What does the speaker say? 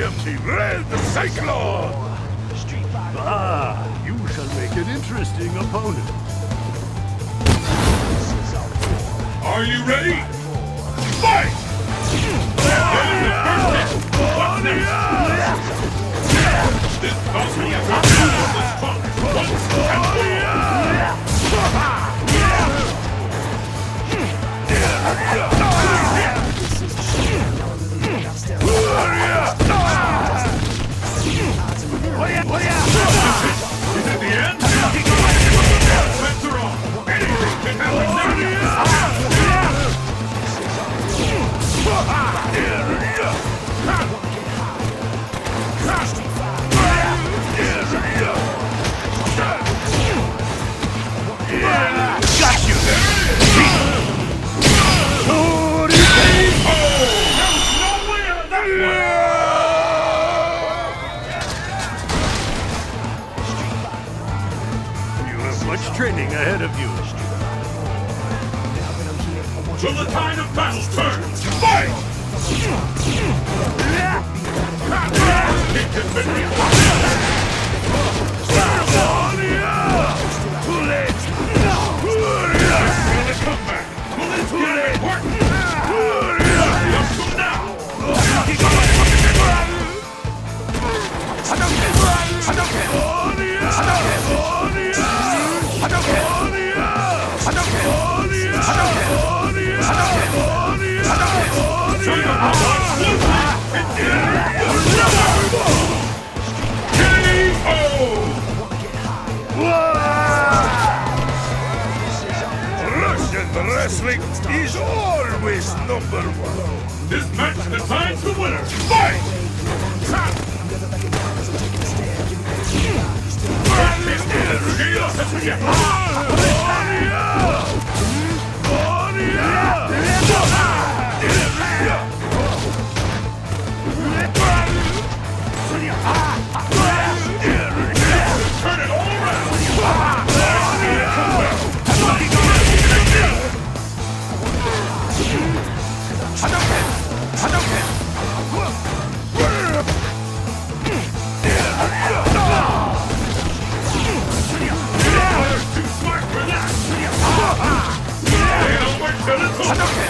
the Red Cyclone! Ah, you shall make an interesting opponent. Are you ready? Fight! This the much training ahead of you. Till the tide of battle turns. Fight! It has been reached. Gonna wrestling is always number one. This match decides the winner. Fight! Fire's